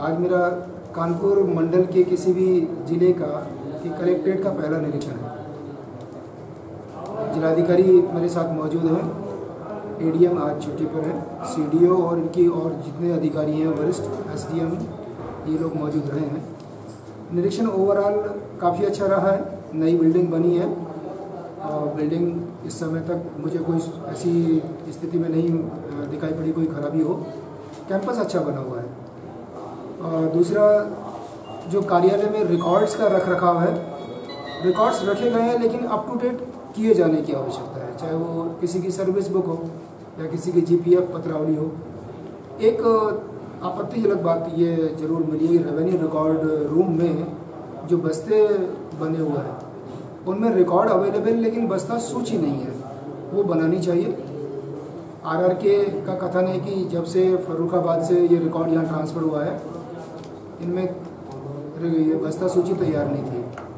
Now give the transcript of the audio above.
आज मेरा कानपुर मंडल के किसी भी ज़िले का, कि कलेक्ट्रेट का पहला निरीक्षण है। जिलाधिकारी मेरे साथ मौजूद हैं। एडीएम आज छुट्टी पर है। सीडीओ और इनकी और जितने अधिकारी हैं, वरिष्ठ एसडीएम ये लोग मौजूद रहे हैं। निरीक्षण ओवरऑल काफ़ी अच्छा रहा है। नई बिल्डिंग बनी है। और बिल्डिंग इस समय तक मुझे कोई ऐसी स्थिति में नहीं, दिखाई पड़ी, कोई खराबी हो। कैंपस अच्छा बना हुआ है। दूसरा जो कार्यालय में रिकॉर्ड्स का रख रखाव है रिकॉर्ड्स रखे गए हैं, लेकिन अप टू डेट किए जाने की आवश्यकता है, चाहे वो किसी की सर्विस बुक हो या किसी की जीपीएफ पत्रावली हो। एक आपत्तिजनक बात ये ज़रूर मिली रेवेन्यू रिकॉर्ड रूम में जो बस्ते बने हुए हैं, उनमें रिकॉर्ड अवेलेबल लेकिन बस्ता सूची नहीं है, वो बनानी चाहिए। आरआरके का कथन है कि जब से फर्रुखाबाद से ये रिकॉर्ड यहाँ ट्रांसफ़र हुआ है इनमें बस्ता सूची तैयार नहीं थी।